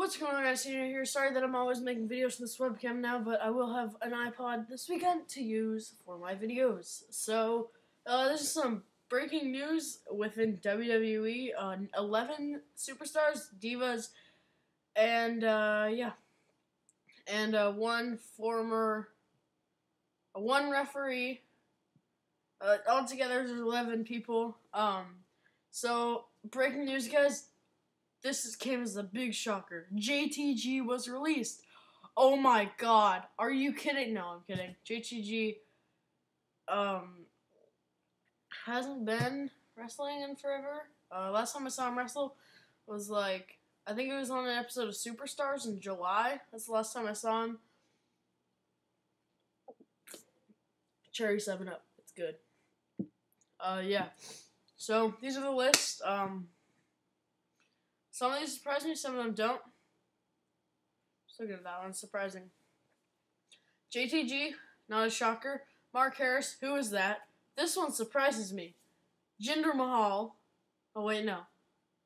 What's going on guys, Senior here. Sorry that I'm always making videos from this webcam now, but I will have an iPod this weekend to use for my videos. So, uh, this is some breaking news within WWE. Uh, 11 superstars, divas, and, uh, yeah. And, uh, one former, uh, one referee. Uh, altogether, there's 11 people. Um, so, breaking news, guys this is, came as a big shocker. JTG was released. Oh my god. Are you kidding? No, I'm kidding. JTG um hasn't been wrestling in forever. Uh, last time I saw him wrestle was like I think it was on an episode of Superstars in July. That's the last time I saw him. Cherry Seven Up. It's good. Uh, yeah. So these are the lists. Um, some of these surprise me, some of them don't. Just look at that one, surprising. JTG, not a shocker. Marc Harris, who is that? This one surprises me. Jinder Mahal. Oh wait, no.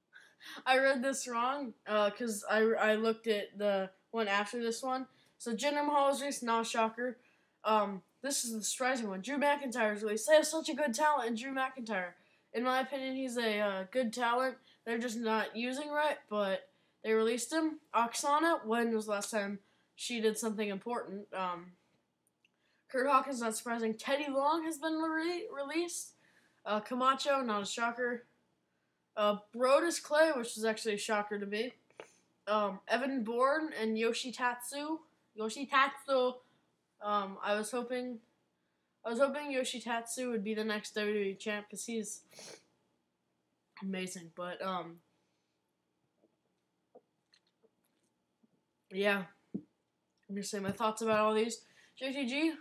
I read this wrong because uh, I I looked at the one after this one. So Jinder Mahal is released, not a shocker. Um, this is the surprising one. Drew McIntyre is released. They have such a good talent in Drew McIntyre. In my opinion, he's a uh, good talent they're just not using right, but they released him. Aksana, when was the last time she did something important? Um, Curt Hawkins, not surprising. Teddy Long has been re- released. Uh, Camacho, not a shocker. Uh, Brodus Clay, which is actually a shocker to me. Um, Evan Bourne and Yoshi Tatsu. Yoshitatsu. Um, I was hoping, I was hoping Yoshi Tatsu would be the next WWE champ because he's amazing. But um, yeah, I'm gonna say my thoughts about all these. JTG,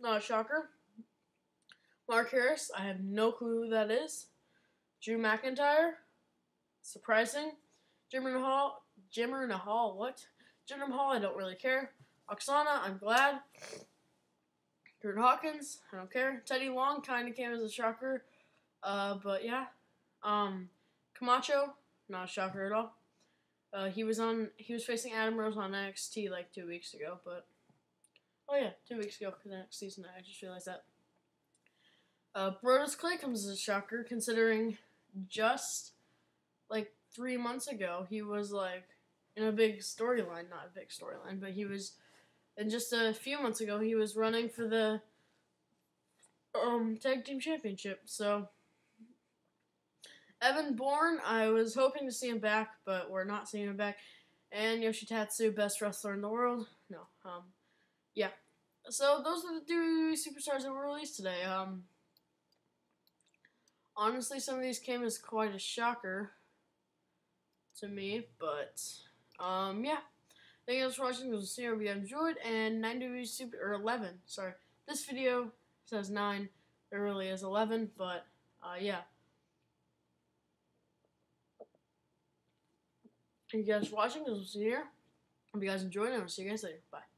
not a shocker. Marc Harris, I have no clue who that is. Drew McIntyre, surprising. Jinder Mahal, Jinder Hall, what? Jinder Hall, I don't really care. Aksana, I'm glad. Curt Hawkins, I don't care. Teddy Long kind of came as a shocker, uh, but yeah, um, Camacho, not a shocker at all. Uh, he was on. He was facing Adam Rose on NXT like two weeks ago, but oh yeah, two weeks ago the next season. I just realized that. Uh, Brodus Clay comes as a shocker, considering just like three months ago he was like in a big storyline, not a big storyline, but he was, and just a few months ago he was running for the um tag team championship. So Evan Bourne, I was hoping to see him back, but we're not seeing him back. And Yoshi Tatsu, best wrestler in the world. No, um, yeah. So those are the two superstars that were released today. Um, honestly, some of these came as quite a shocker to me, but um, yeah. Thank you guys for watching. We'll see you if you enjoyed. And 9 degrees super or 11. Sorry, this video says 9. It really is 11, but uh, yeah. Thank you guys for watching. See you here. Hope you guys enjoyed, and I'll see you guys later. Bye.